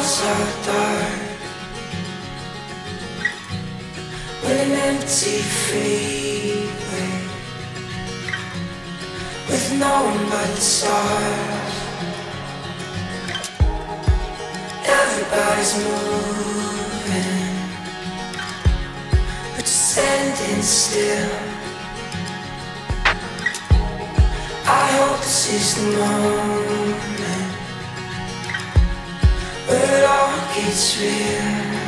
walls are dark. With an empty freeway. With no one but the stars. Everybody's moving. But you're standing still. I hope this is the moment. Where it real.